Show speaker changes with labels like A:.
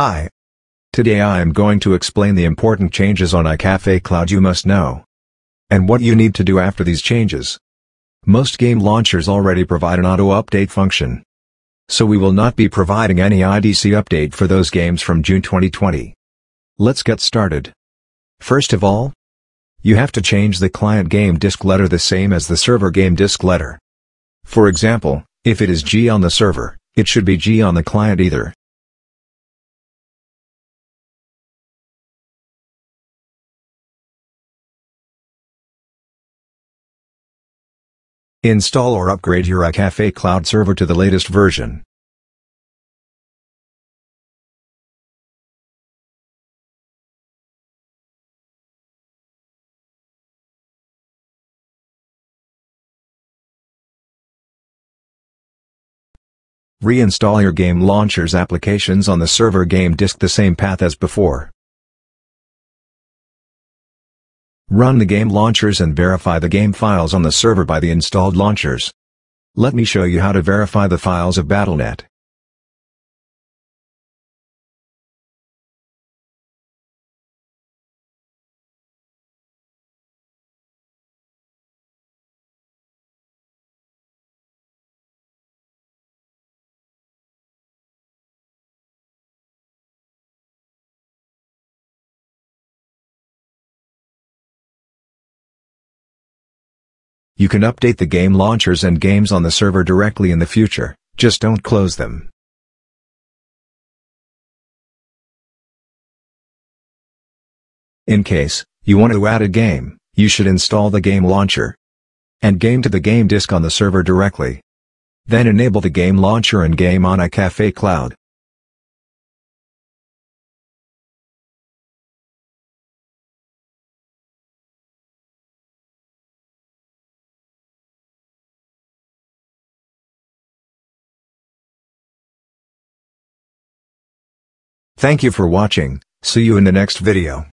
A: Hi. Today I am going to explain the important changes on iCafe Cloud you must know. And what you need to do after these changes. Most game launchers already provide an auto-update function. So we will not be providing any IDC update for those games from June 2020. Let's get started. First of all, you have to change the client game disk letter the same as the server game disk letter. For example, if it is G on the server, it should be G on the client either. Install or upgrade your iCafe Cloud server to the latest version. Reinstall your game launcher's applications on the server game disk the same path as before. Run the game launchers and verify the game files on the server by the installed launchers. Let me show you how to verify the files of Battle.net. You can update the game launchers and games on the server directly in the future, just don't close them. In case, you want to add a game, you should install the game launcher and game to the game disk on the server directly. Then enable the game launcher and game on iCafe Cloud. Thank you for watching, see you in the next video.